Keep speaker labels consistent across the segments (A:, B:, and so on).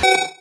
A: Before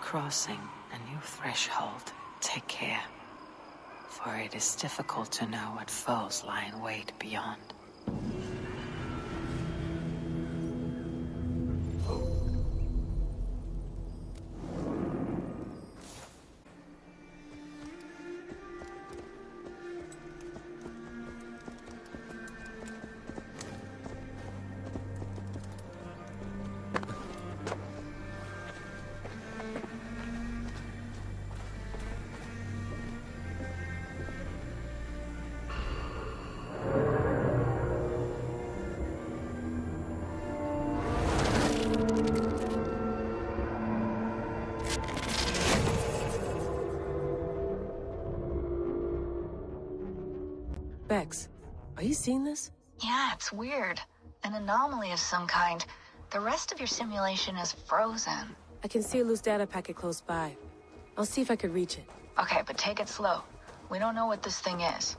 A: crossing a new threshold, take care. For it is difficult to know what foes lie in wait beyond.
B: Are you seeing this?
C: Yeah, it's weird. An anomaly of some kind. The rest of your simulation is frozen.
B: I can see a loose data packet close by. I'll see if I could reach it.
C: Okay, but take it slow. We don't know what this thing is.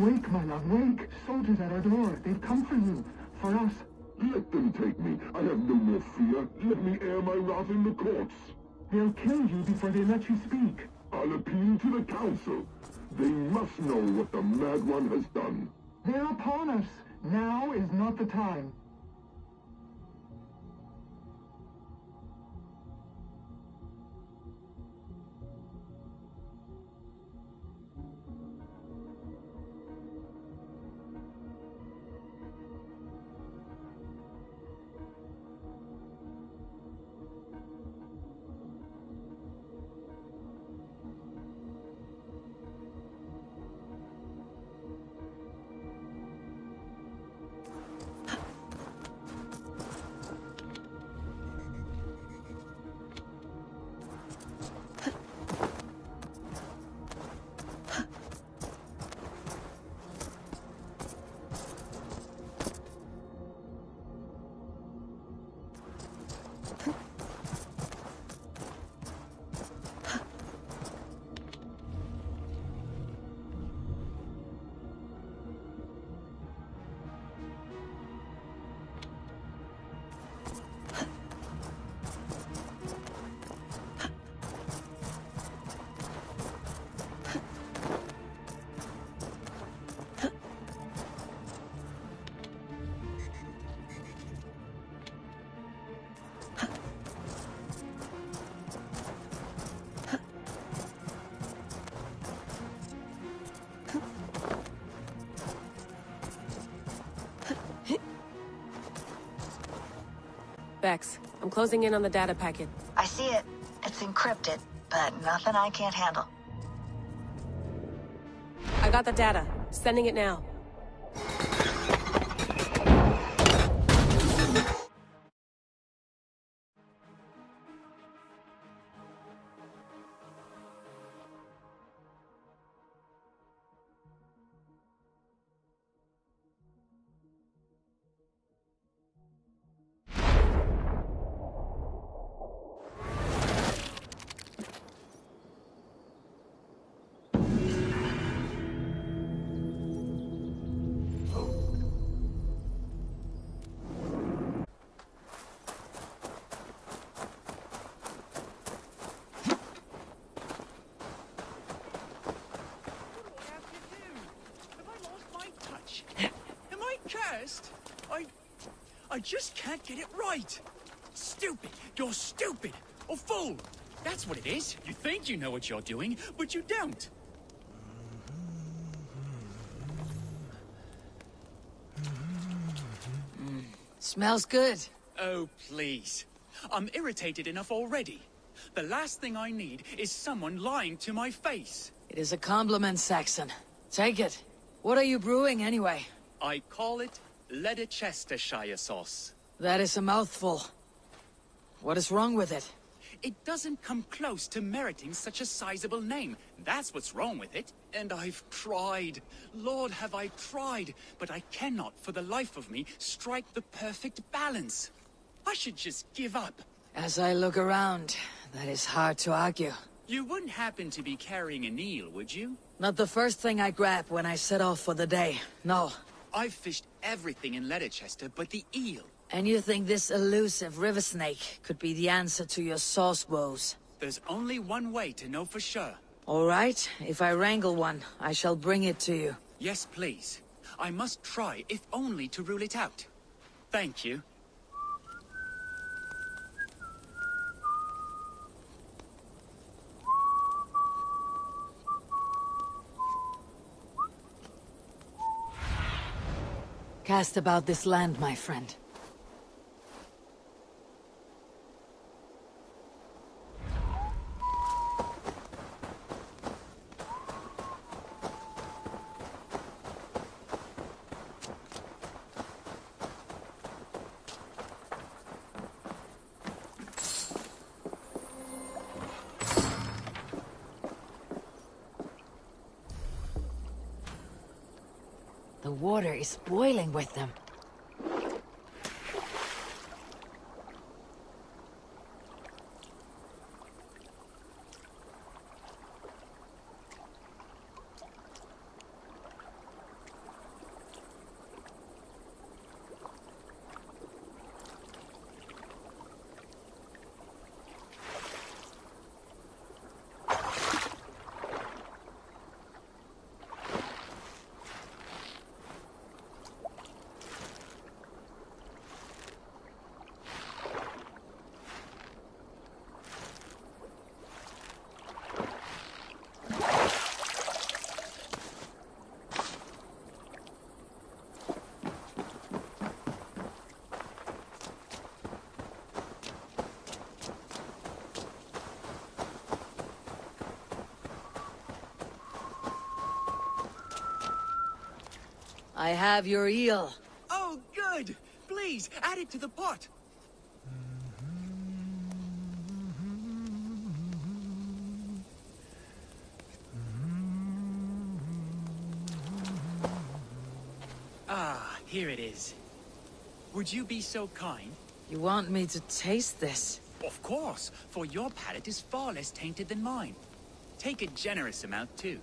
D: Wake, my love, wake! Soldiers at our door. They've come for you. For us.
E: Let them take me. I have no more fear. Let me air my wrath in the courts.
D: They'll kill you before they let you speak.
E: I'll appeal to the council. They must know what the Mad One has done.
D: They're upon us. Now is not the time.
B: Vex, I'm closing in on the data packet.
C: I see it. It's encrypted, but nothing I can't handle.
B: I got the data. Sending it now.
F: Stupid. Or fool. That's what it is. You think you know what you're doing, but you don't.
G: Smells good.
F: Oh, please. I'm irritated enough already. The last thing I need is someone lying to my face.
G: It is a compliment, Saxon. Take it. What are you brewing, anyway?
F: I call it Ledecestrescire sauce.
G: That is a mouthful. What is wrong with it?
F: It doesn't come close to meriting such a sizable name. That's what's wrong with it. And I've tried. Lord, have I tried. But I cannot, for the life of me, strike the perfect balance. I should just give up.
G: As I look around, that is hard to argue.
F: You wouldn't happen to be carrying an eel, would you?
G: Not the first thing I grab when I set off for the day. No.
F: I've fished everything in Leicester but the eel.
G: And you think this elusive river snake could be the answer to your sauce woes?
F: There's only one way to know for sure.
G: All right, if I wrangle one, I shall bring it to you.
F: Yes, please. I must try, if only to rule it out. Thank you.
G: Cast about this land, my friend. The water is boiling with them. I have your eel.
F: Oh, good! Please, add it to the pot. Ah, here it is. Would you be so kind?
G: You want me to taste this?
F: Of course, for your palate is far less tainted than mine. Take a generous amount, too.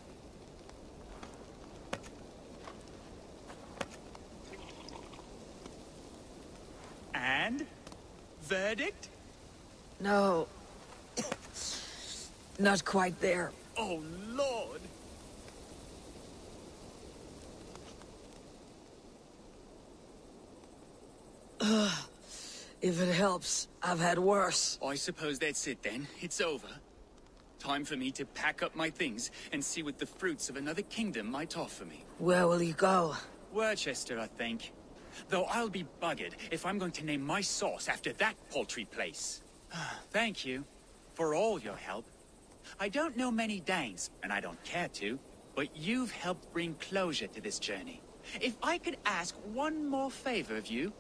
F: And? Verdict?
G: No. Not quite there.
F: Oh, Lord!
G: If it helps, I've had worse.
F: I suppose that's it then. It's over. Time for me to pack up my things and see what the fruits of another kingdom might offer me.
G: Where will you go?
F: Worcester, I think. Though I'll be buggered if I'm going to name my sauce after that paltry place. Thank you for all your help. I don't know many Danes, and I don't care to, but you've helped bring closure to this journey. If I could ask one more favor of you,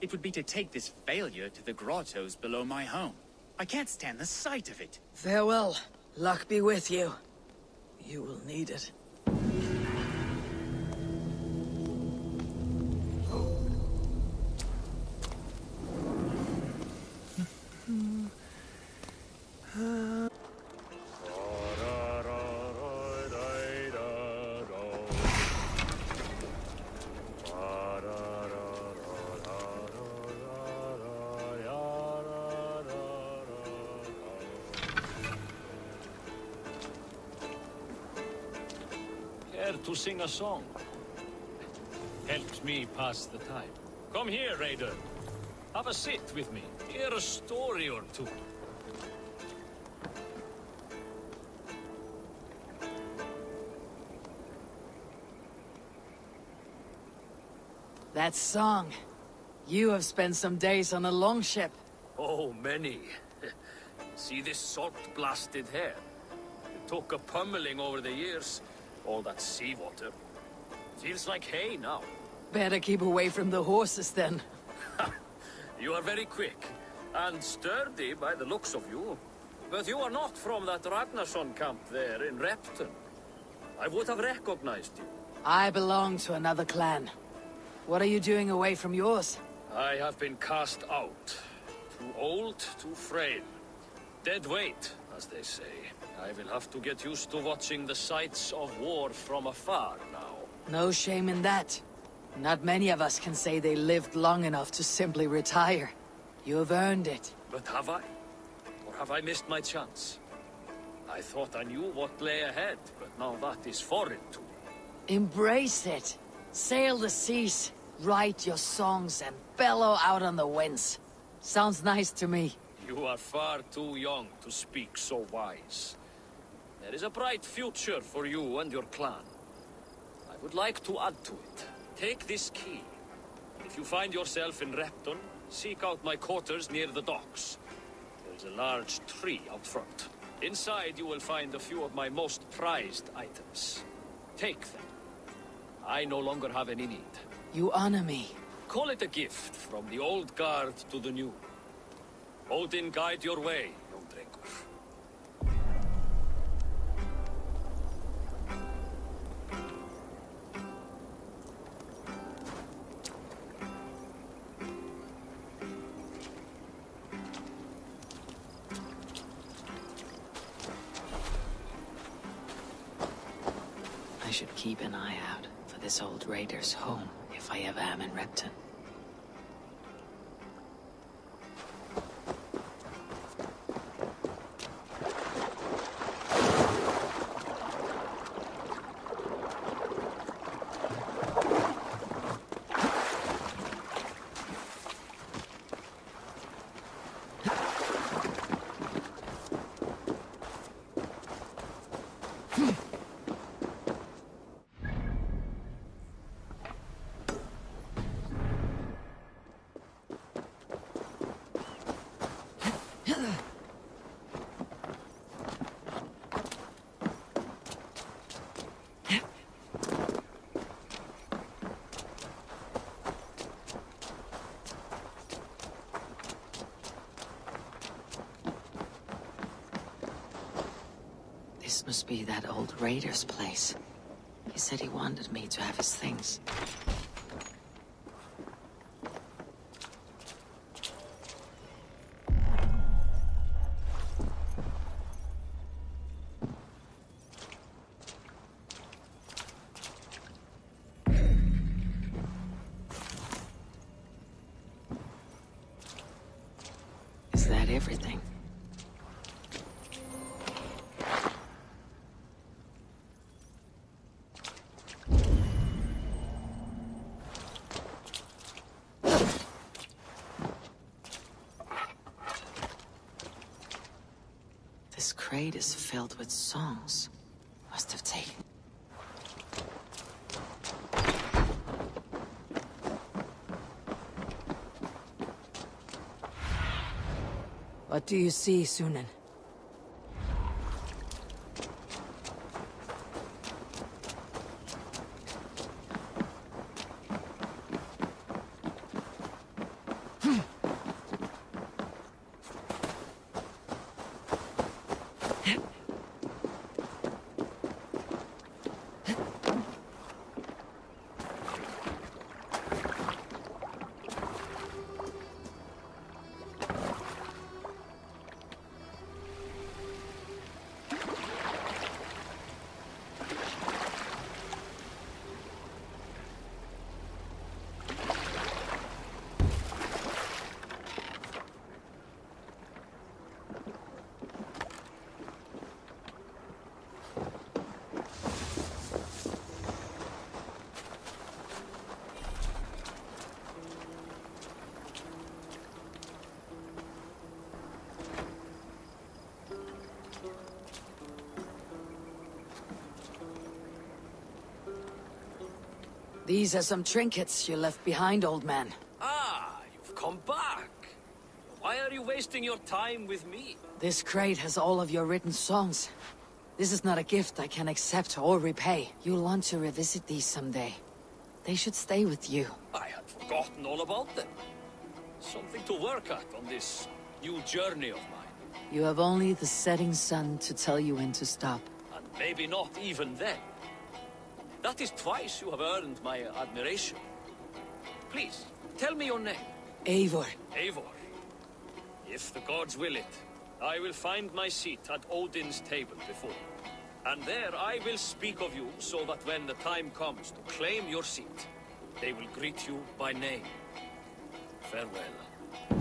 F: it would be to take this failure to the grottos below my home. I can't stand the sight of it.
G: Farewell. Luck be with you. You will need it.
H: Sing a song? Helps me pass the time. Come here, Raider. Have a sit with me. Hear a story or two.
G: That song. You have spent some days on a longship.
H: Oh, many. See this salt-blasted hair? It took a pummeling over the years. All that seawater. Feels like hay now.
G: Better keep away from the horses then.
H: You are very quick. And sturdy by the looks of you. But you are not from that Ragnarsson camp there in Repton. I would have recognized you.
G: I belong to another clan. What are you doing away from yours?
H: I have been cast out. Too old, too frail. Dead weight, as they say. I will have to get used to watching the sights of war from afar now.
G: No shame in that. Not many of us can say they lived long enough to simply retire. You have earned it.
H: But have I? Or have I missed my chance? I thought I knew what lay ahead, but now that is foreign to me.
G: Embrace it. Sail the seas, write your songs, and bellow out on the winds. Sounds nice to me.
H: You are far too young to speak so wise. There is a bright future for you and your clan. I would like to add to it. Take this key. If you find yourself in Repton, seek out my quarters near the docks. There is a large tree out front. Inside you will find a few of my most prized items. Take them. I no longer have any need.
G: You honor me.
H: Call it a gift from the old guard to the new. Odin guide your way,
G: this old raider's home if I ever am in Repton.
A: Be that old raider's place. He said he wanted me to have his things. Is that everything? This crate is filled with songs. Must have taken.
G: What do you see, Synin? These are some trinkets you left behind, old man.
H: Ah, you've come back. Why are you wasting your time with me?
G: This crate has all of your written songs. This is not a gift I can accept or repay. You'll want to revisit these someday. They should stay with you.
H: I had forgotten all about them. Something to work at on this new journey of mine.
G: You have only the setting sun to tell you when to stop.
H: And maybe not even then. That is twice you have earned my admiration. Please, tell me your name.
G: Eivor,
H: Eivor. If the gods will it, I will find my seat at Odin's table before. And there I will speak of you so that when the time comes to claim your seat, they will greet you by name. Farewell.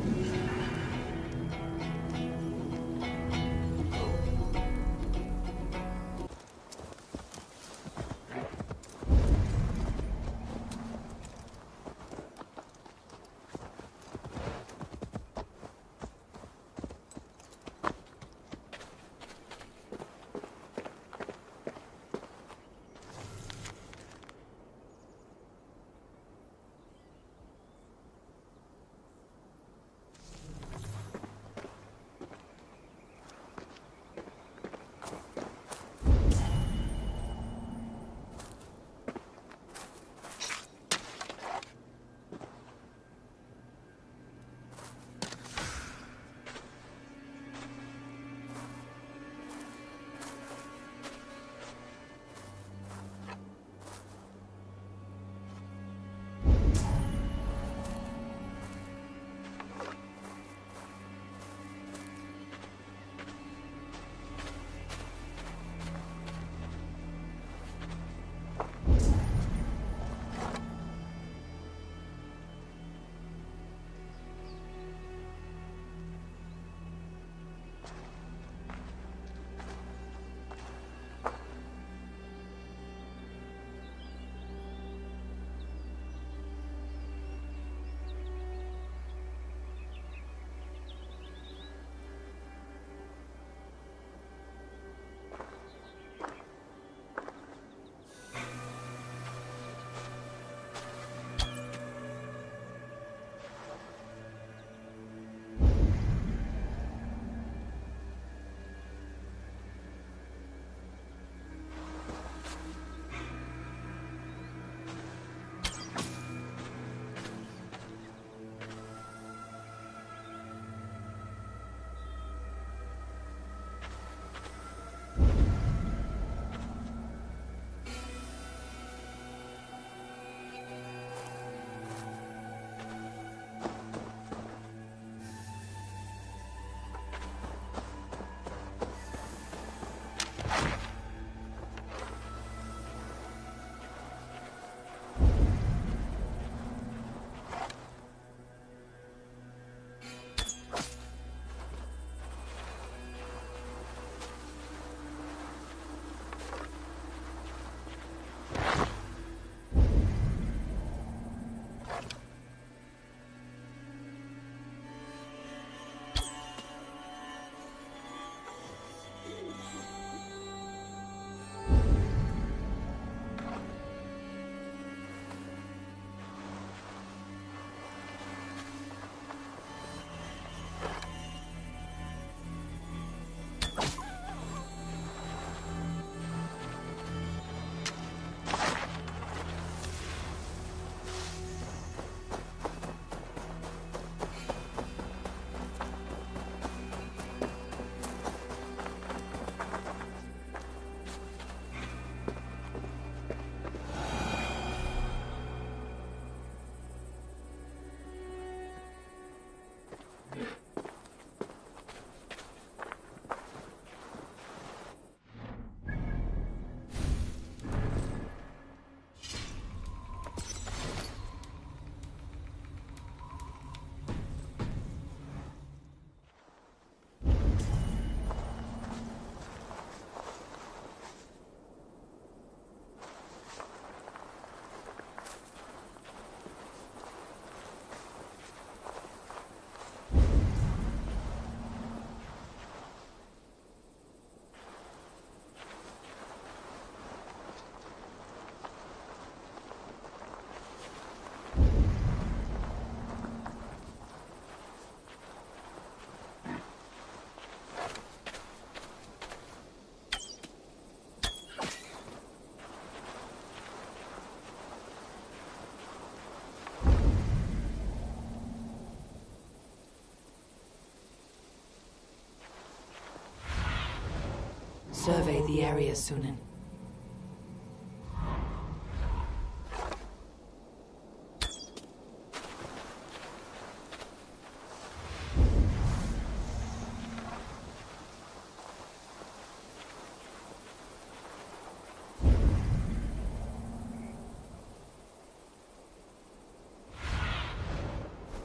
G: Survey the area, Synin.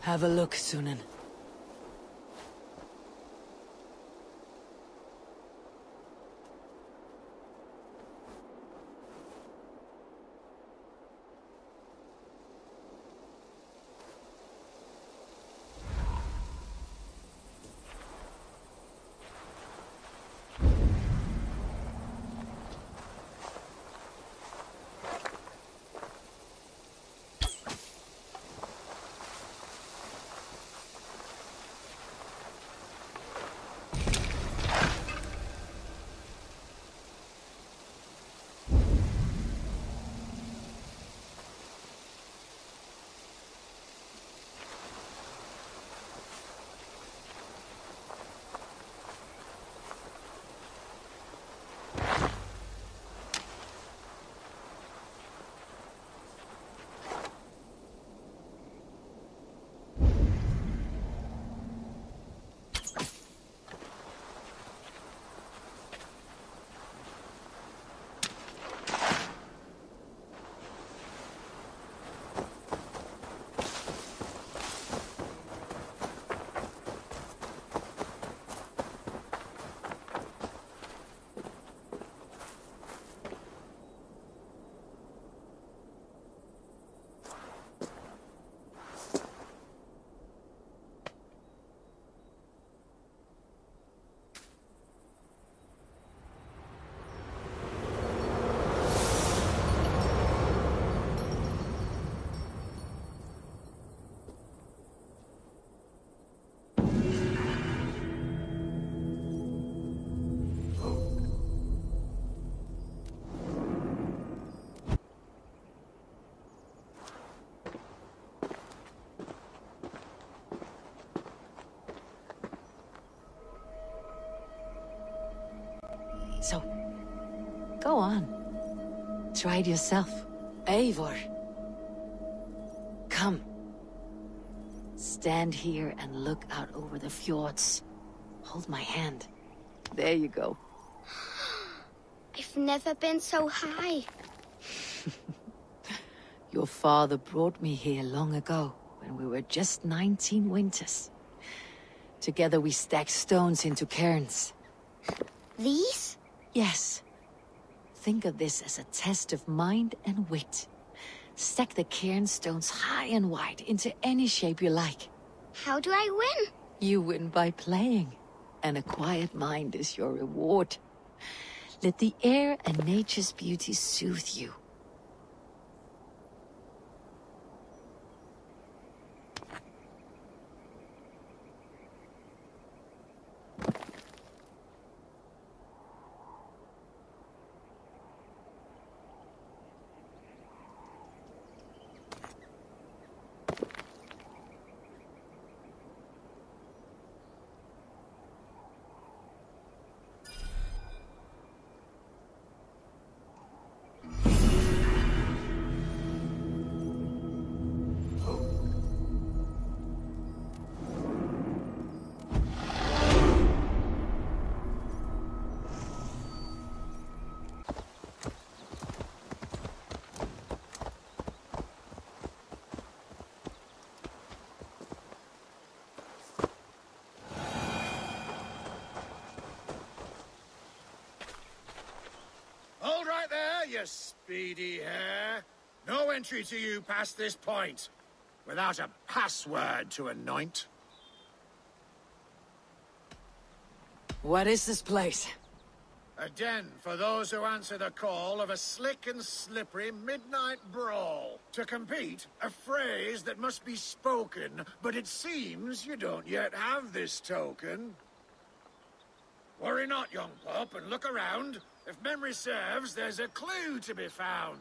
G: Have a look, Synin. Go on. Try it yourself. Eivor. Come. Stand here and look out over the fjords. Hold my hand. There you go.
I: I've never been so high.
G: Your father brought me here long ago, when we were just 19 winters. Together we stacked stones into cairns.
I: These?
G: Yes. Think of this as a test of mind and wit. Stack the cairn stones high and wide into any shape you like.
I: How do I win?
G: You win by playing. And a quiet mind is your reward. Let the air and nature's beauty soothe you.
J: Speedy hare. No entry to you past this point. Without a password to anoint.
G: What is this place?
J: A den for those who answer the call of a slick and slippery midnight brawl. To compete, a phrase that must be spoken, but it seems you don't yet have this token. Worry not, young pup, and look around. If memory serves, there's a clue to be found.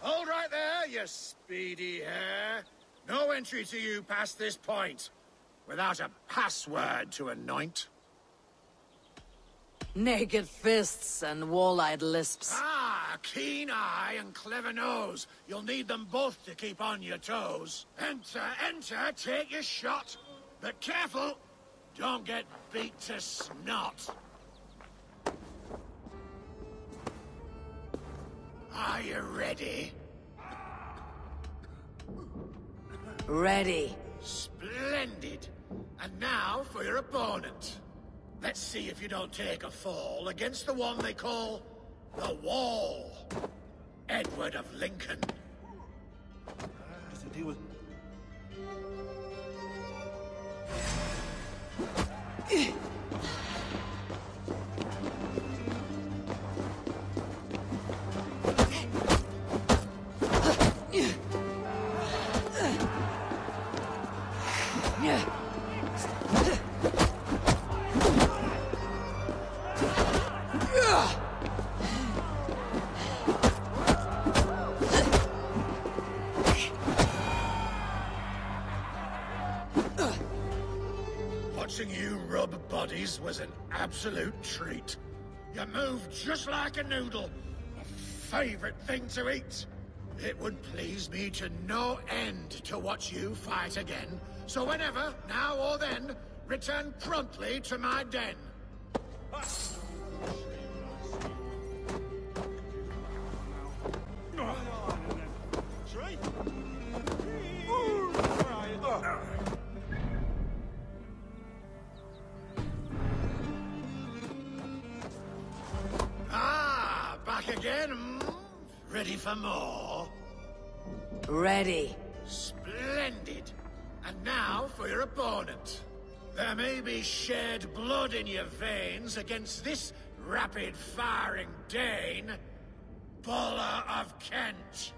J: Hold right there, you speedy hare. No entry to you past this point. Without a password to anoint.
G: Naked fists and wall-eyed lisps.
J: Ah, keen eye and clever nose. You'll need them both to keep on your toes. Enter, enter, take your shot. But careful, don't get beat to snot. Are you ready?
G: Ready.
J: Splendid. And now for your opponent. Let's see if you don't take a fall against the one they call the Wall. Edward of Lincoln. Watching absolute treat. You move just like a noodle. A favorite thing to eat. It would please me to no end to watch you fight again. So whenever, now or then, return promptly to my den. Ah, Ready for more?
G: Ready.
J: Splendid. And now for your opponent. There may be shed blood in your veins against this rapid-firing Dane, Buller of Kent.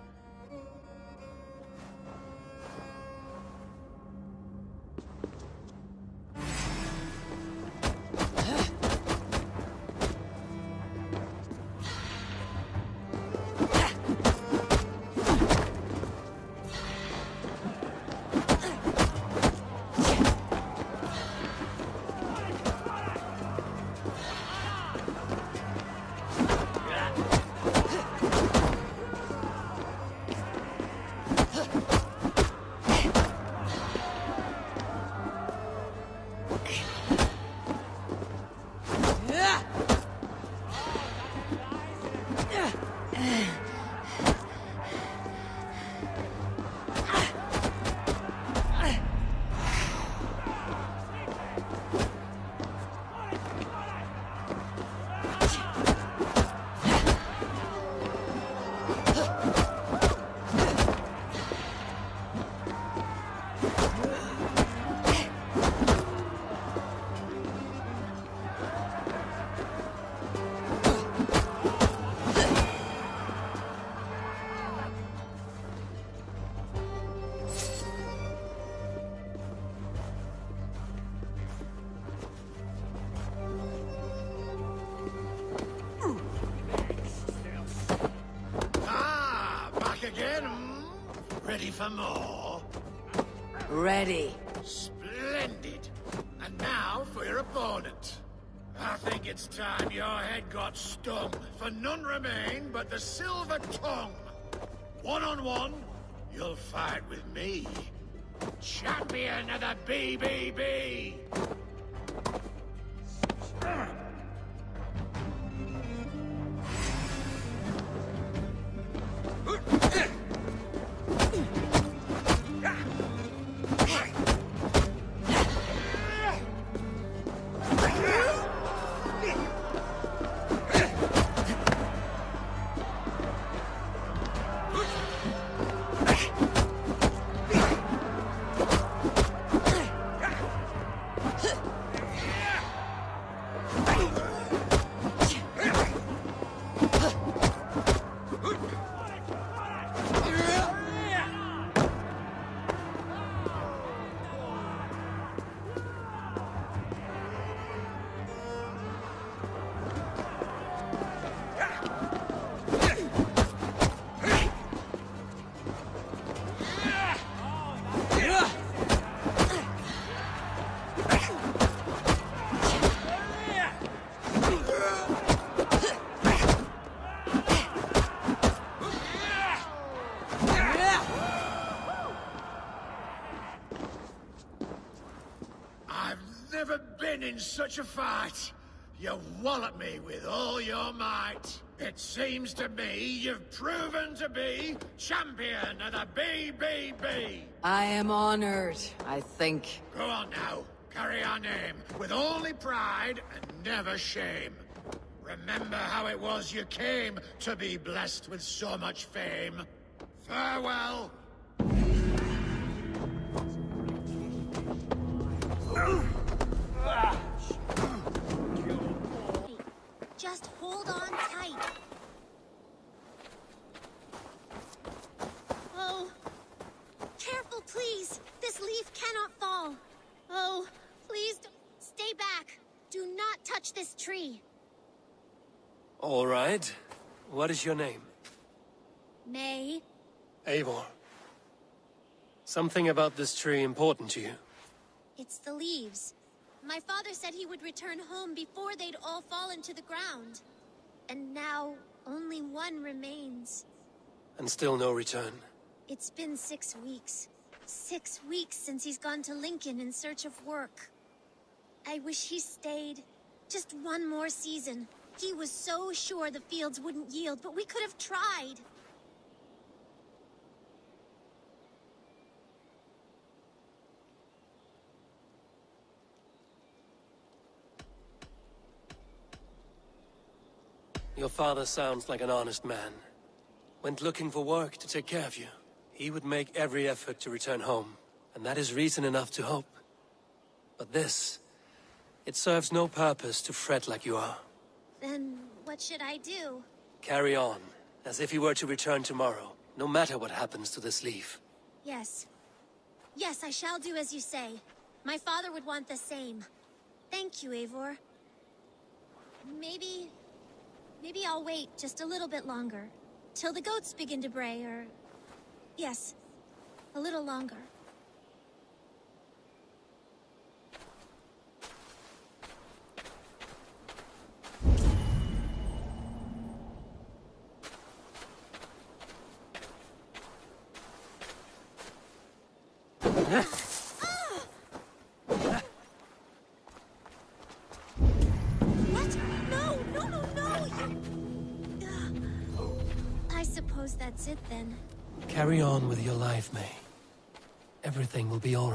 J: For more?
G: Ready.
J: Splendid. And now for your opponent. I think it's time your head got stung, for none remain but the silver tongue. One-on-one, you'll fight with me. Champion of the BBB! In such a fight. You wallop me with all your might. It seems to me you've proven to be champion of the BBB.
G: I am honored, I think.
J: Go on now. Carry our name with only pride and never shame. Remember how it was you came to be blessed with so much fame. Farewell.
I: Just hold on tight. Oh. Careful, please. This leaf cannot fall. Oh, please don't stay back. Do not touch this tree.
K: All right. What is your name?
I: May.
K: Eivor. Something about this tree important to you?
I: It's the leaves. My father said he would return home before they'd all fallen to the ground. And now, only one remains.
K: And still no return.
I: It's been six weeks. Six weeks since he's gone to Lincoln in search of work. I wish he stayed. Just one more season. He was so sure the fields wouldn't yield, but we could have tried.
K: Your father sounds like an honest man. Went looking for work to take care of you. He would make every effort to return home, and that is reason enough to hope. But this, it serves no purpose to fret like you are.
I: Then what should I do?
K: Carry on, as if he were to return tomorrow, no matter what happens to this leaf.
I: Yes. Yes, I shall do as you say. My father would want the same. Thank you, Eivor. Maybe... Maybe I'll wait just a little bit longer. Till the goats begin to bray, or... Yes. A little longer.
K: Carry on with your life, May. Everything will be all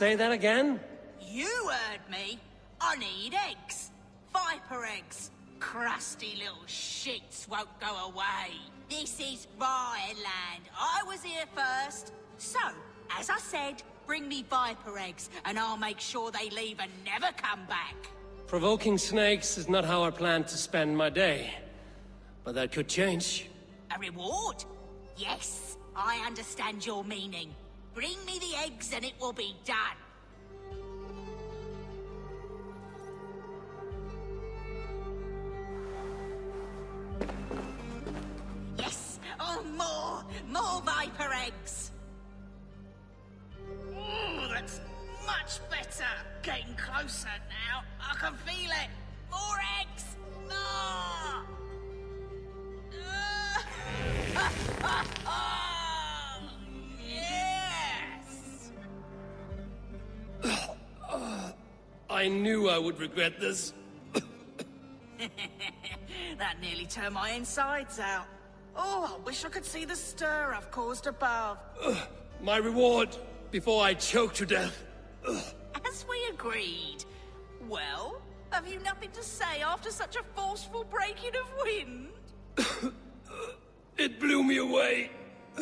K: Say that again?
L: You heard me. I need eggs. Viper eggs. Crusty little shits won't go away. This is my land. I was here first. So, as I said, bring me viper eggs, and I'll make sure they leave and never come back.
K: Provoking snakes is not how I plan to spend my day. But that could change.
L: A reward? Yes, I understand your meaning. Bring me the eggs and it will be done.
K: Would regret this.
M: that nearly turned my insides out. Oh, I wish I could see the stir I've caused above.
K: My reward, before I choke to death.
M: As we agreed. Well, have you nothing to say after such a forceful breaking of wind?
K: it blew me away.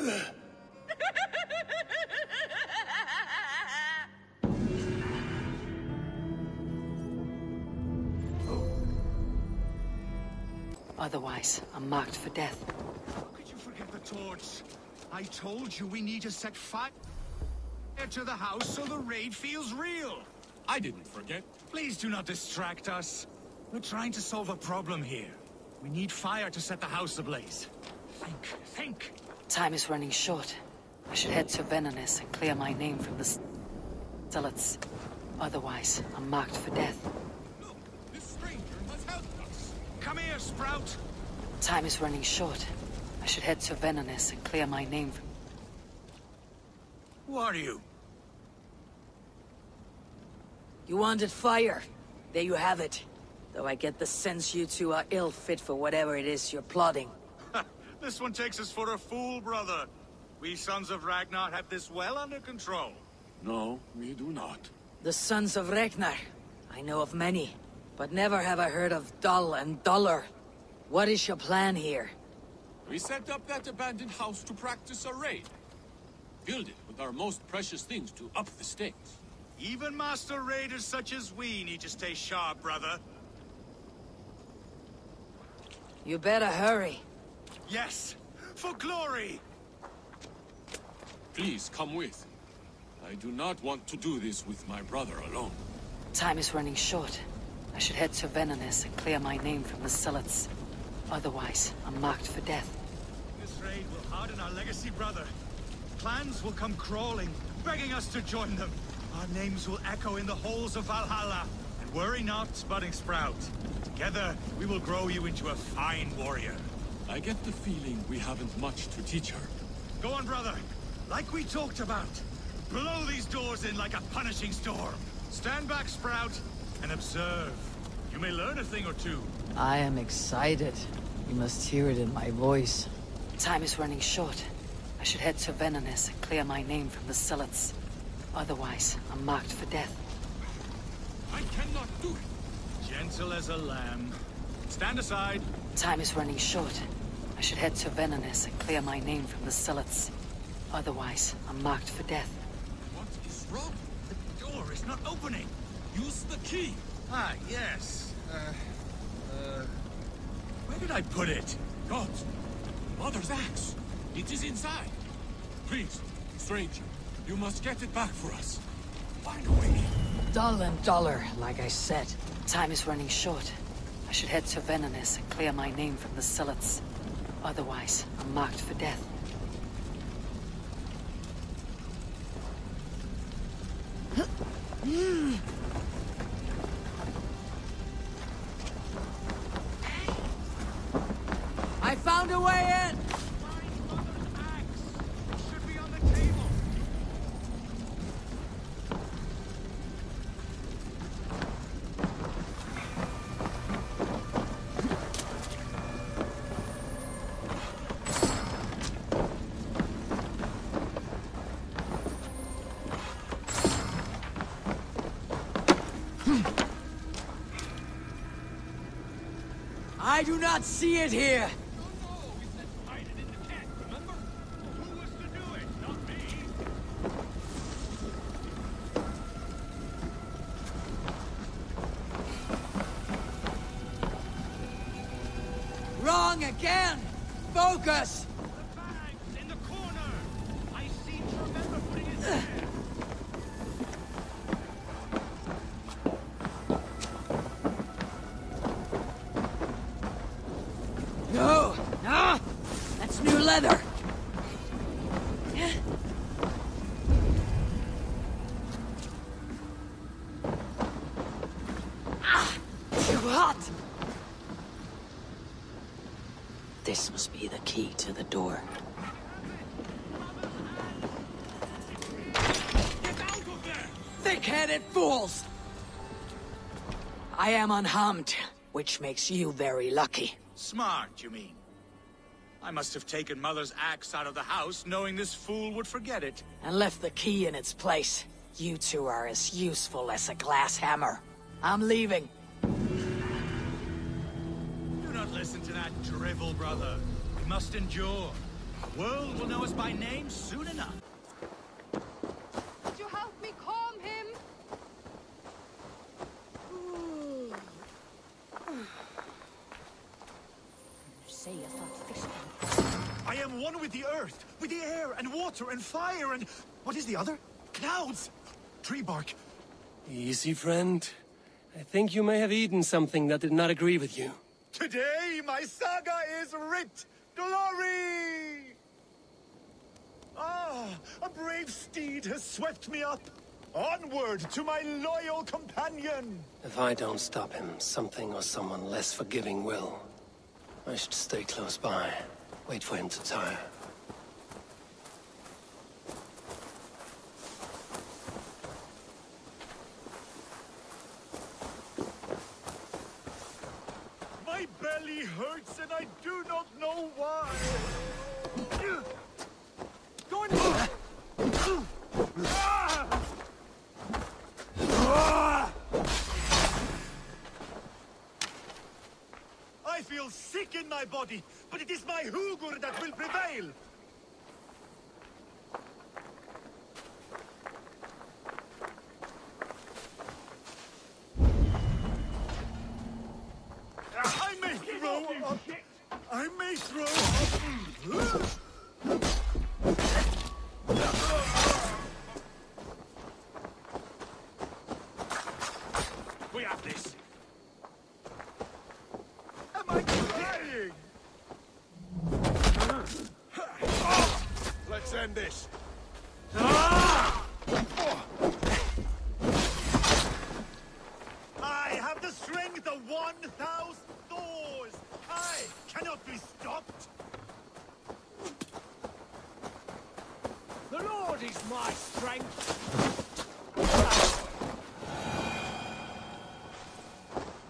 G: Otherwise, I'm marked for death.
N: How could you forget the torch? I told you we need to set fire to the house so the raid feels real.
O: I didn't forget.
N: Please do not distract us. We're trying to solve a problem here. We need fire to set the house ablaze. Think, think.
G: Time is running short. I should head to Venonis and clear my name from the zealots. Otherwise, I'm marked for death.
O: Look, this stranger has helped us.
N: Come Sprout.
G: Time is running short. I should head to Venonis and clear my name from...
N: Who are you?
G: You wanted fire. There you have it. Though I get the sense you two are ill fit for whatever it is you're plotting.
N: this one takes us for a fool, brother. We Sons of Ragnar have this well under control.
O: No, we do not.
G: The Sons of Ragnar. I know of many, but never have I heard of Dull and Duller. What is your plan here?
O: We set up that abandoned house to practice a raid. Filled it with our most precious things to up the stakes.
N: Even master raiders such as we need to stay sharp, brother.
G: You better hurry.
N: Yes, for glory!
O: Please, come with. I do not want to do this with my brother alone.
G: Time is running short. I should head to Venonis and clear my name from the Zealots. Otherwise, I'm marked for death.
N: This raid will harden our legacy, brother. Clans will come crawling, begging us to join them. Our names will echo in the halls of Valhalla. And worry not, Budding Sprout. Together, we will grow you into a fine warrior.
O: I get the feeling we haven't much to teach her.
N: Go on, brother. Like we talked about. Blow these doors in like a punishing storm. Stand back, Sprout, and observe. You may learn a thing or two.
G: I am excited. You must hear it in my voice. Time is running short. I should head to Venonis and clear my name from the Zealots. Otherwise, I'm marked for death.
O: I cannot do it.
N: Gentle as a lamb. Stand aside.
G: Time is running short. I should head to Venonis and clear my name from the Zealots. Otherwise, I'm marked for death.
O: What is wrong?
N: The door is not opening.
O: Use the key.
N: Ah, yes. Uh, uh... Where did I put it?
O: Gods! Mother's axe! It is inside! Please, stranger, you must get it back for us. Find a way in.
G: Dull and duller, like I said. Time is running short. I should head to Venonis and clear my name from the Zealots. Otherwise, I'm marked for death. I not see it here!
N: I
G: am unharmed, which makes you very lucky.
N: Smart, you mean? I must have taken Mother's axe out of the house, knowing this fool would forget it.
G: And left the key in its place. You two are as useful as a glass hammer. I'm leaving.
N: Do not listen to that drivel, brother. We must endure. The world will know us by name soon enough.
P: Could you help me calm him?
Q: If I fish
R: I am one with the earth, with the air and water and fire and... What is the other? Clouds! Tree bark.
K: Easy, friend. I think you may have eaten something that did not agree with you.
R: Today, my saga is writ! Glory! Ah, a brave steed has swept me up. Onward to my loyal companion!
K: If I don't stop him, something or someone less forgiving will. I should stay close by. Wait for him to tire.
R: My belly hurts and I do not know why. Go in Ah! Ah! I feel sick in my body, but it is my Hugur that will prevail. I may throw up. I may throw up. We have this. Am I crying? Let's end this. I have the strength of 1,000 Thors. I cannot be stopped.
S: The Lord is my strength.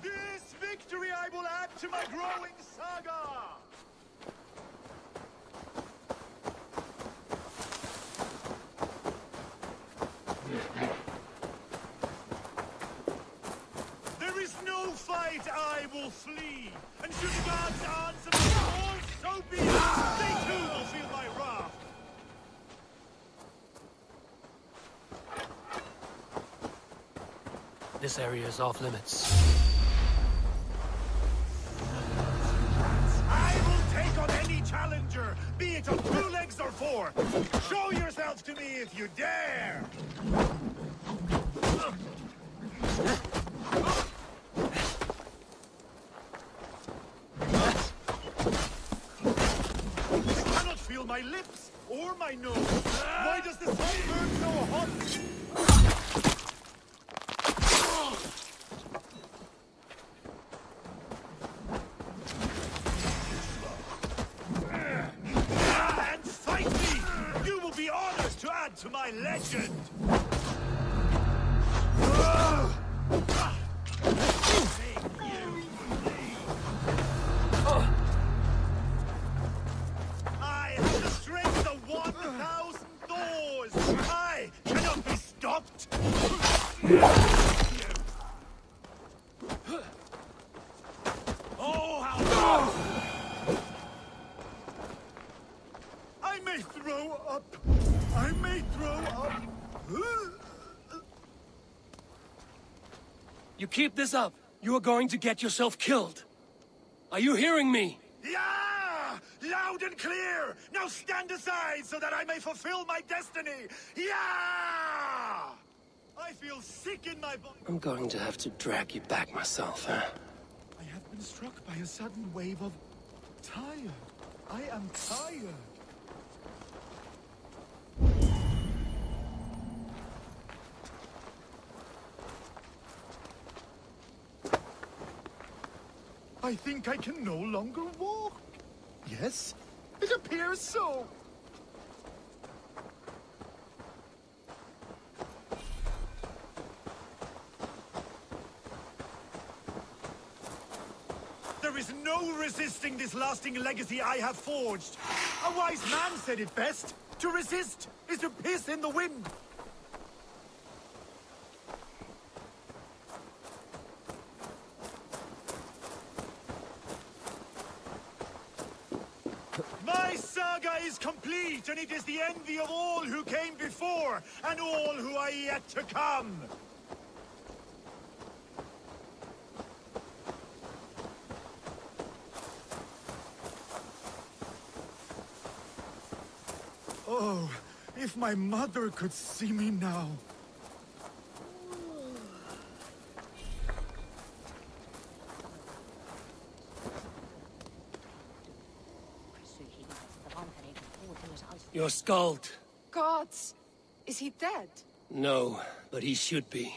R: This victory I will add to my growing saga. There is no fight I will flee, and should the gods answer my call, so be it. They too will feel my wrath.
K: This area is off limits.
R: I will take on any challenger, be it on two legs or four. Show yourselves to me if you dare. I cannot feel my lips or my nose. Why does the sun burn so hot? and fight me! You will be honored to add to legend!
K: Keep this up, you are going to get yourself killed. Are you hearing me?
R: Yeah! Loud and clear! Now stand aside so that I may fulfill my destiny! Yeah! I feel sick in my body.
K: I'm going to have to drag you back myself, huh?
R: I have been struck by a sudden wave of tired. I am tired. I think I can no longer walk. Yes, it appears so. There is no resisting this lasting legacy I have forged. A wise man said it best. To resist is to piss in the wind. My saga and it is the envy of all who came before, and all who are yet to come. Oh, if my mother could see me now.
K: Your Skald.
B: Gods! Is he dead?
K: No, but he should be.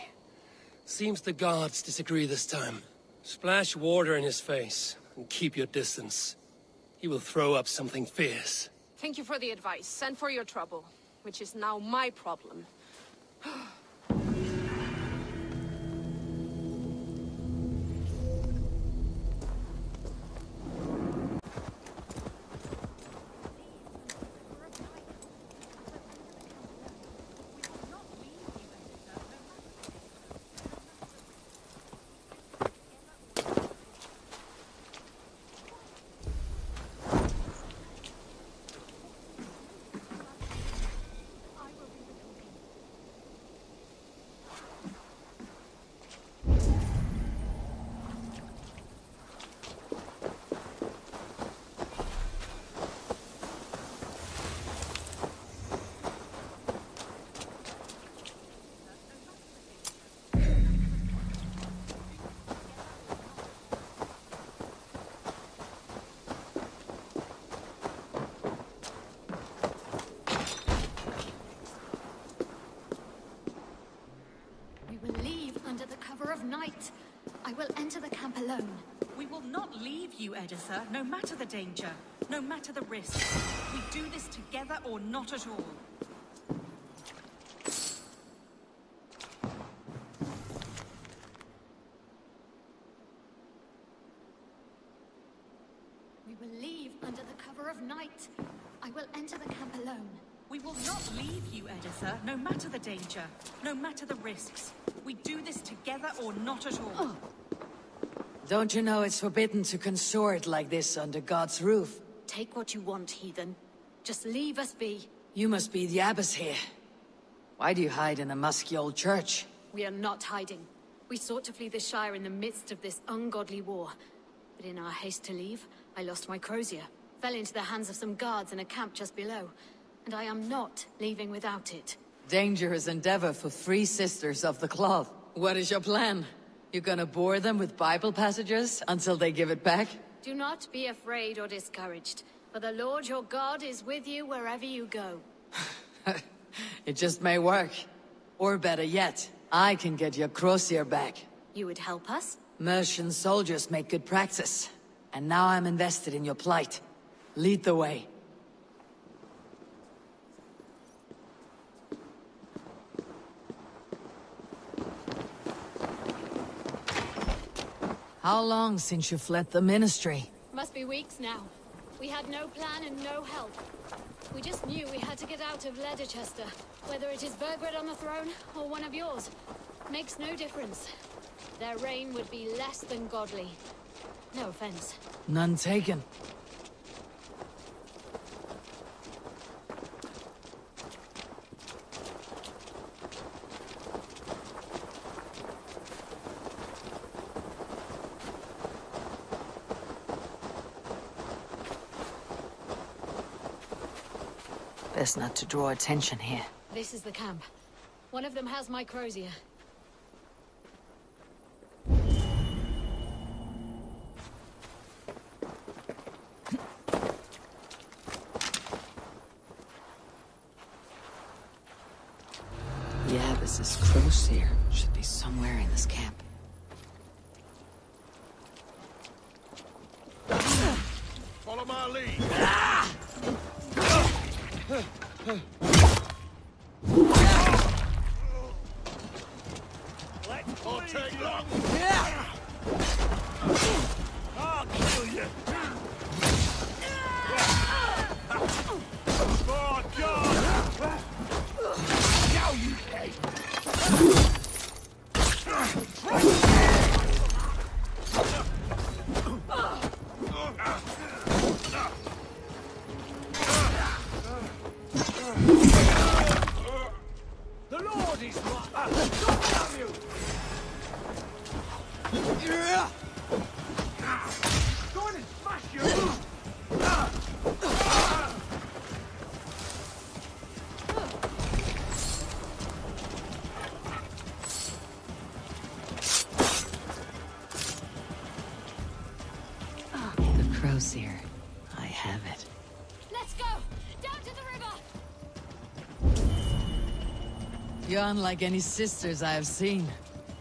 K: Seems the gods disagree this time. Splash water in his face, and keep your distance. He will throw up something fierce.
B: Thank you for the advice, and for your trouble, which is now my problem.
T: We will leave under the cover of night. I will enter the camp alone.
U: We will not Editha, no matter the danger, no matter the risk. We do this together or not at all.
T: We will leave under the cover of night. I will enter the camp alone.
U: We will not leave you, Editha, no matter the danger, no matter the risks. We do this together or not at all. Oh.
G: Don't you know it's forbidden to consort like this under God's roof?
T: Take what you want, heathen. Just leave us be.
G: You must be the abbess here. Why do you hide in a musky old church?
T: We are not hiding. We sought to flee the Shire in the midst of this ungodly war. But in our haste to leave, I lost my crozier. Fell into the hands of some guards in a camp just below. And I am not leaving without it.
G: Dangerous endeavor for three sisters of the cloth. What is your plan? You gonna bore them with Bible passages until they give it back?
T: Do not be afraid or discouraged, for the Lord your God is with you wherever you go.
G: It just may work. Or better yet, I can get your crozier back.
T: You would help us?
G: Mercian soldiers make good practice. And now I'm invested in your plight. Lead the way. How long since you fled the Ministry?
T: Must be weeks now. We had no plan and no help. We just knew we had to get out of Leicester. Whether it is Burgred on the throne, or one of yours. Makes no difference. Their reign would be less than godly. No offense.
G: None taken. Best not to draw attention here.
T: This is the camp. One of them has my
G: You're unlike any sisters I have seen.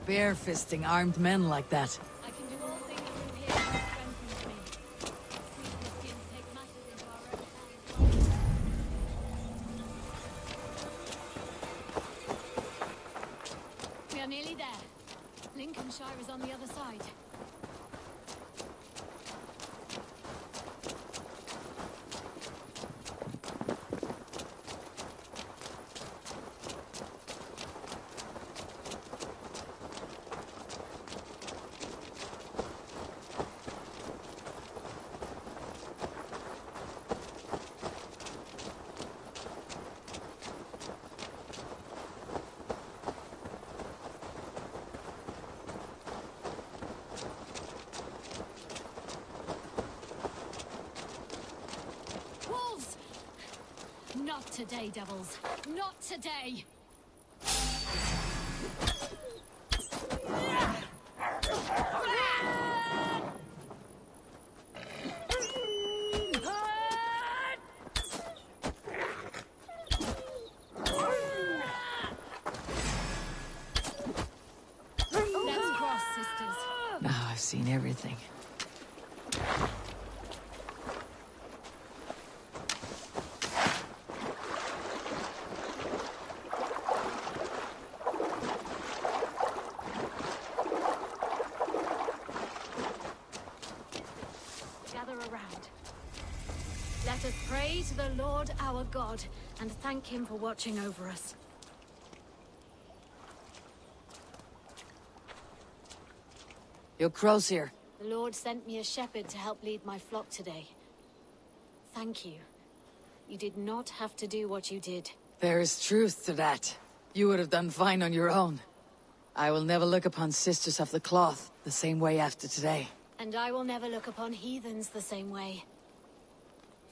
G: Bare-fisting armed men like that.
T: I can do all things through him who strengthens me. Sweet Christians take matters into our own hands. We are nearly there. Lincolnshire is on the other side. Wolves! Not today, devils. Not today. Let's cross, sisters.
G: Now I've seen everything.
T: Gather around. Let us pray to the Lord our God and thank him for watching over us.
G: Your crozier.
T: The Lord sent me a shepherd to help lead my flock today. Thank you. You did not have to do what you did.
G: There is truth to that. You would have done fine on your own. I will never look upon Sisters of the Cloth the same way after today.
T: And I will never look upon heathens the same way.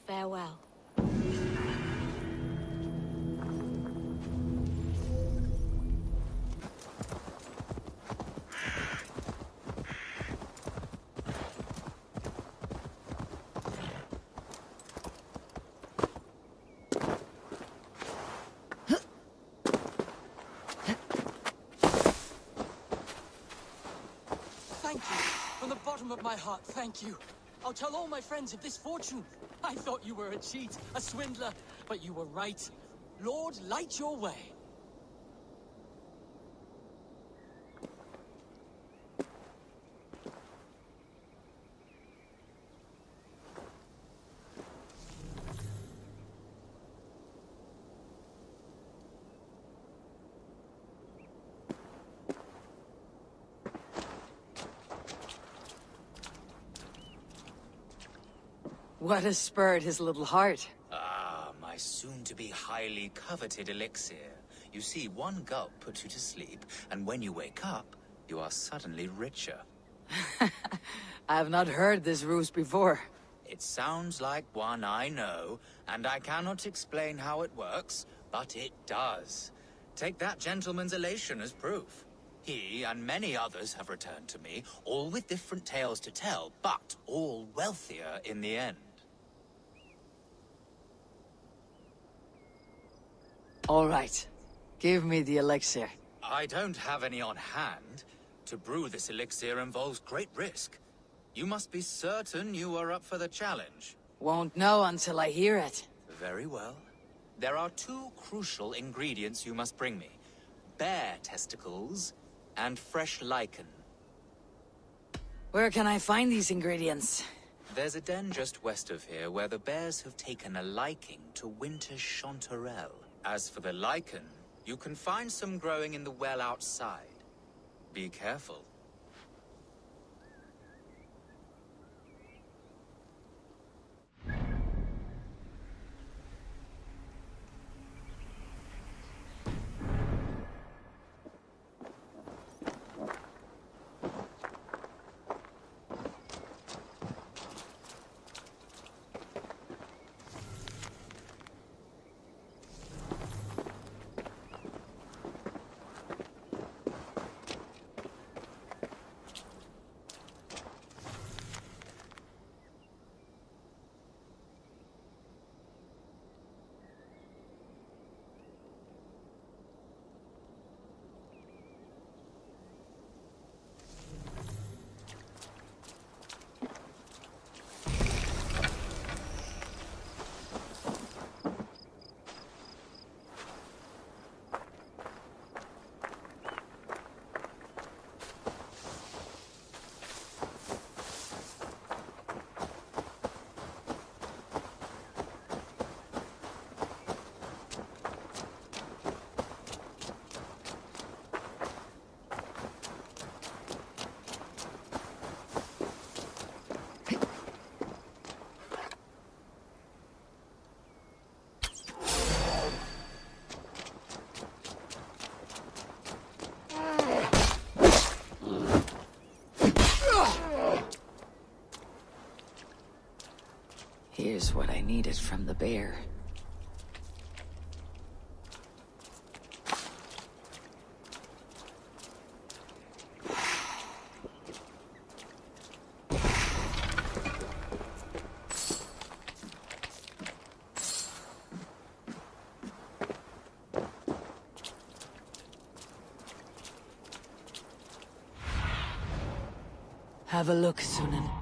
T: Farewell.
K: Thank you. From the bottom of my heart, thank you. I'll tell all my friends of this fortune. I thought you were a cheat, a swindler, but you were right. Lord, light your way.
G: What has spurred his little heart?
V: Ah, my soon-to-be highly coveted elixir. You see, one gulp puts you to sleep, and when you wake up, you are suddenly richer.
G: I have not heard this ruse before.
V: It sounds like one I know, and I cannot explain how it works, but it does. Take that gentleman's elation as proof. He and many others have returned to me, all with different tales to tell, but all wealthier in the end.
G: All right. Give me the elixir.
V: I don't have any on hand. To brew this elixir involves great risk. You must be certain you are up for the challenge.
G: Won't know until I hear it.
V: Very well. There are two crucial ingredients you must bring me. Bear testicles and fresh lichen.
G: Where can I find these ingredients?
V: There's a den just west of here where the bears have taken a liking to winter chanterelle. As for the lichen, you can find some growing in the well outside. Be careful.
G: Here's what I needed from the bear. Have a look, Synin.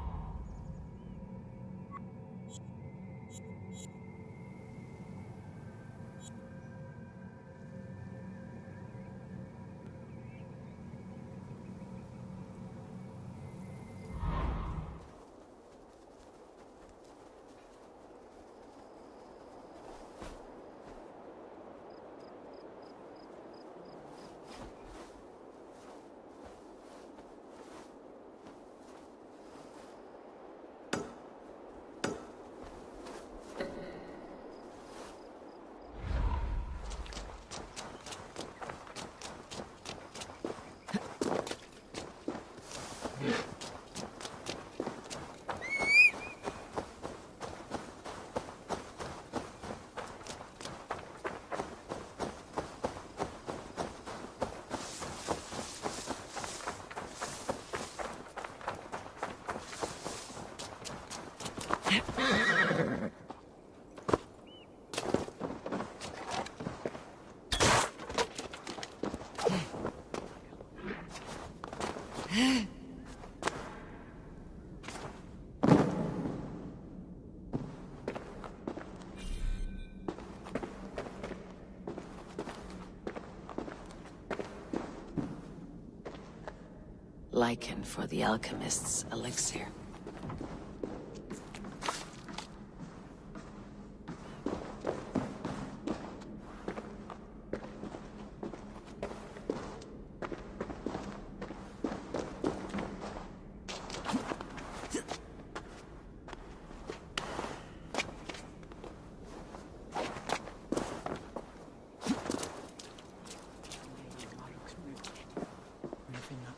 G: Lichen for the alchemist's elixir.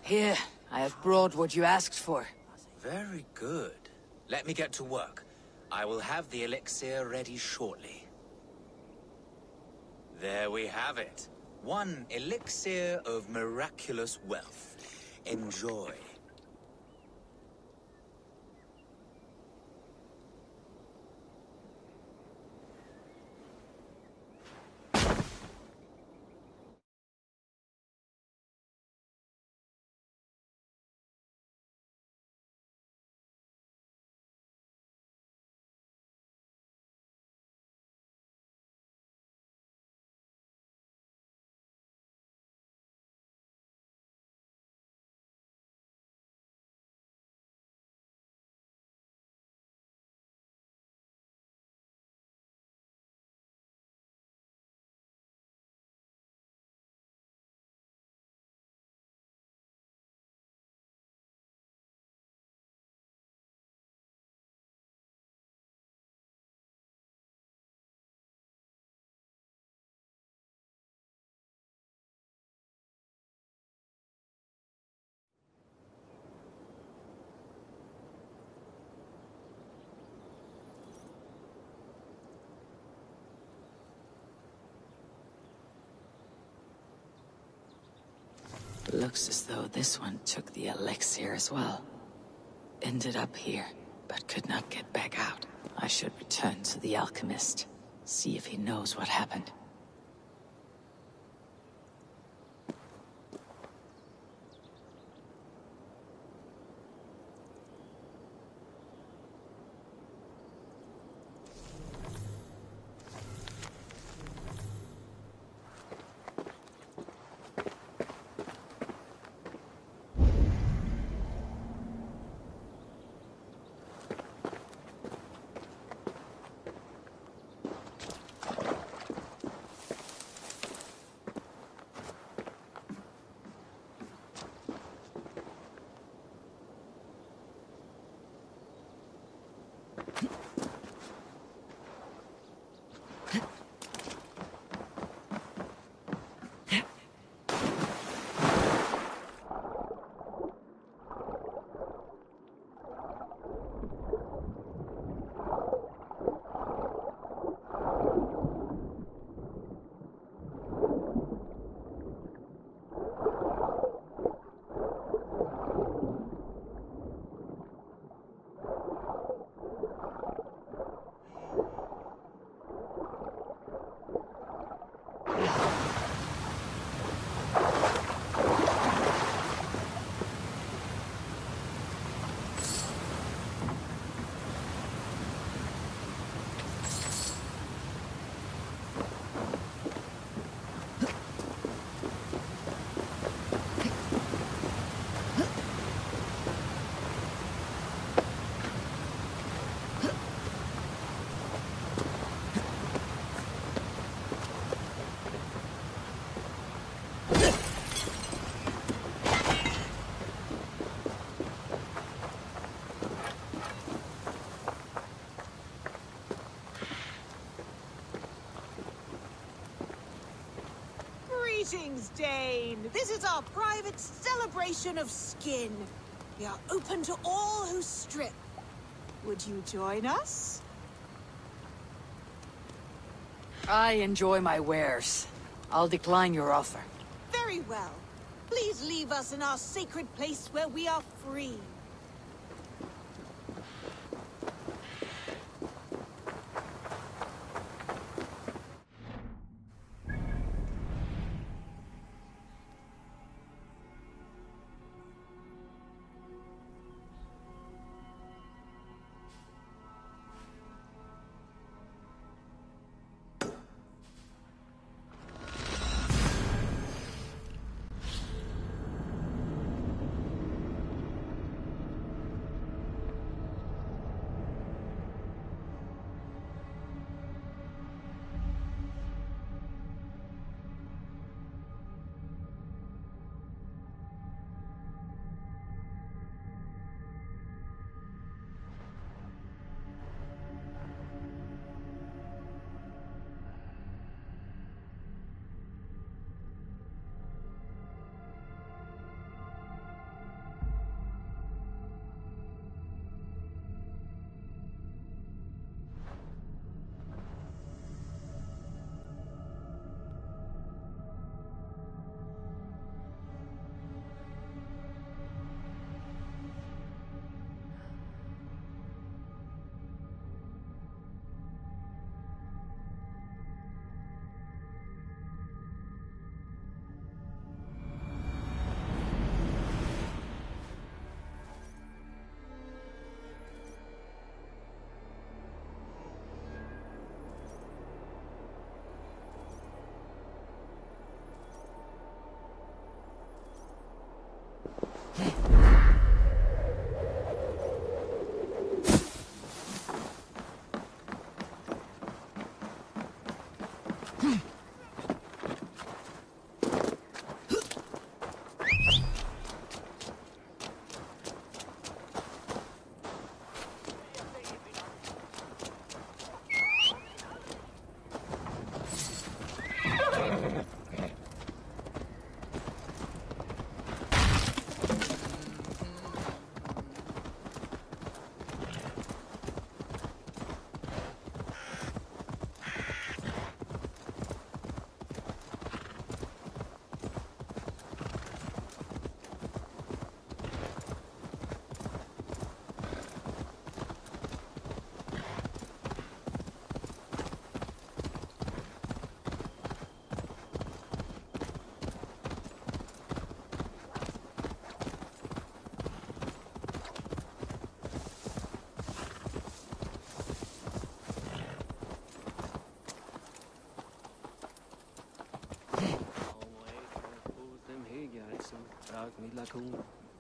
G: Here, I have brought what you asked for.
V: Very good. Let me get to work. I will have the elixir ready shortly. There we have it. One elixir of miraculous wealth. Enjoy.
G: Looks as though this one took the elixir as well. Ended up here, but could not get back out. I should return to the alchemist. See if he knows what happened.
W: Dane. This is our private celebration of skin. We are open to all who strip. Would you join us?
G: I enjoy my wares. I'll decline your offer.
W: Very well. Please leave us in our sacred place where we are free.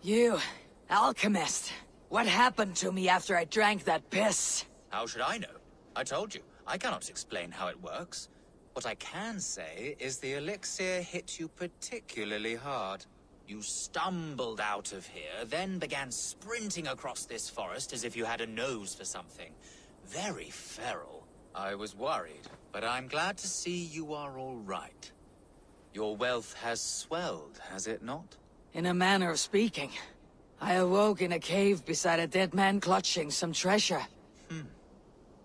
G: You, alchemist. What happened to me after I drank that piss?
V: How should I know? I told you, I cannot explain how it works. What I can say is the elixir hit you particularly hard. You stumbled out of here, then began sprinting across this forest as if you had a nose for something. Very feral. I was worried, but I'm glad to see you are all right. Your wealth has swelled, has it not?
G: In a manner of speaking. I awoke in a cave beside a dead man clutching some treasure.
V: Hmm.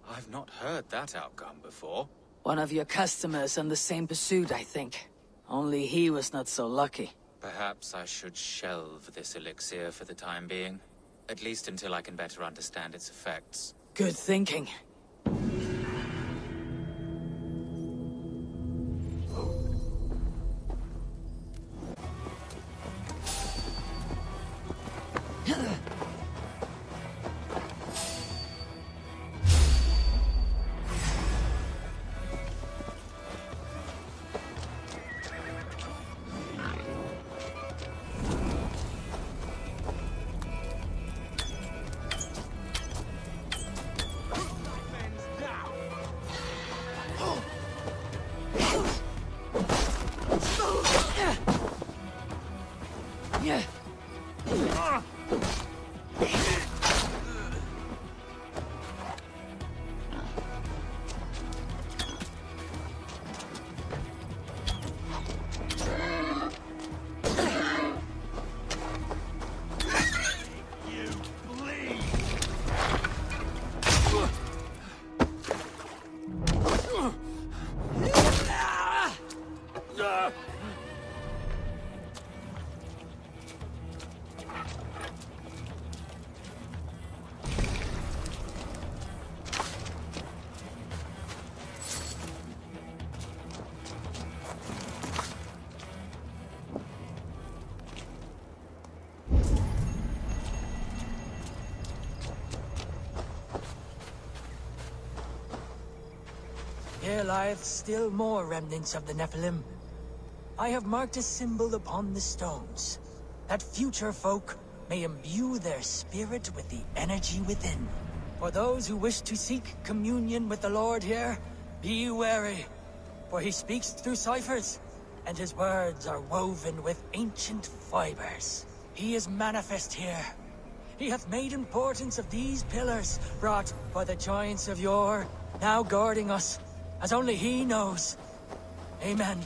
V: I've not heard that outcome before.
G: One of your customers on the same pursuit, I think. Only he was not so lucky.
V: Perhaps I should shelve this elixir for the time being. At least until I can better understand its effects.
G: Good thinking.
X: Lieth still more remnants of the Nephilim. I have marked a symbol upon the stones, that future folk may imbue their spirit with the energy within. For those who wish to seek communion with the Lord here, be wary, for he speaks through ciphers, and his words are woven with ancient fibers. He is manifest here. He hath made importance of these pillars, brought by the giants of yore, now guarding us, as only he knows. Amen.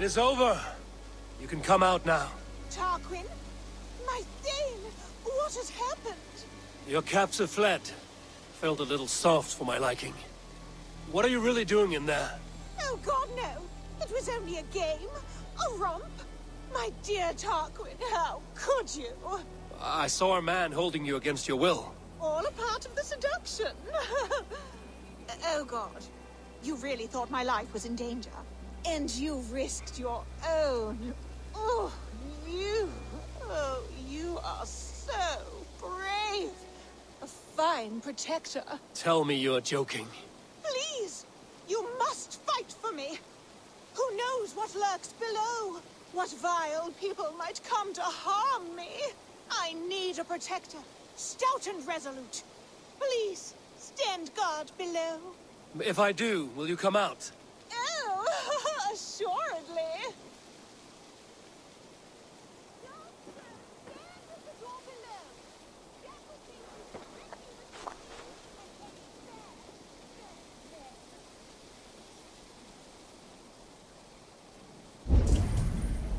K: It is over. You can come out now.
W: Tarquin? My Thane! What has happened?
K: Your captive fled. Felt a little soft for my liking. What are you really doing in there?
W: Oh god, no! It was only a game! A romp! My dear Tarquin, how could you?
K: I saw a man holding you against your will.
W: All a part of the seduction! oh god. You really thought my life was in danger. And you risked your own. Oh, you. Oh, you are so brave. A fine protector.
K: Tell me you're joking.
W: Please, you must fight for me. Who knows what lurks below? What vile people might come to harm me? I need a protector, stout and resolute. Please, stand guard below.
K: If I do, will you come out?
W: Assuredly.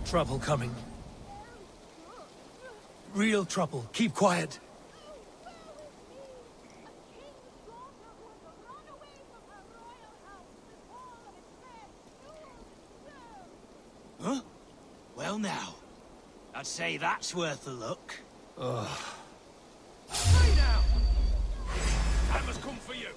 K: Trouble coming. Real trouble. Keep quiet.
N: Now, I'd say that's worth a look.
K: Ugh.
O: Stay down! Time has come for you.